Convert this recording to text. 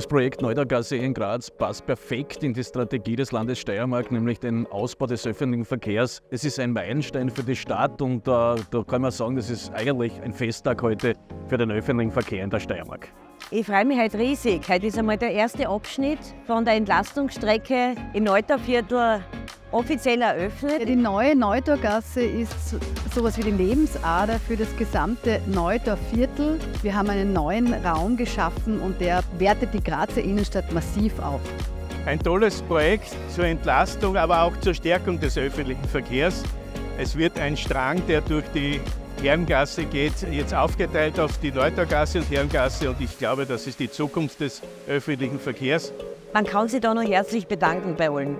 Das Projekt Neudaugasse in Graz passt perfekt in die Strategie des Landes Steiermark, nämlich den Ausbau des öffentlichen Verkehrs. Es ist ein Meilenstein für die Stadt und äh, da kann man sagen, das ist eigentlich ein Festtag heute für den öffentlichen Verkehr in der Steiermark. Ich freue mich heute riesig. Heute ist einmal der erste Abschnitt von der Entlastungsstrecke in Neuterviertel offiziell eröffnet. Die neue Neutorgasse ist sowas wie die Lebensader für das gesamte Neutorviertel. Wir haben einen neuen Raum geschaffen und der wertet die Grazer Innenstadt massiv auf. Ein tolles Projekt zur Entlastung, aber auch zur Stärkung des öffentlichen Verkehrs. Es wird ein Strang, der durch die Herrengasse geht, jetzt aufgeteilt auf die Neutorgasse und Herrengasse und ich glaube, das ist die Zukunft des öffentlichen Verkehrs. Man kann sich da noch herzlich bedanken bei allen.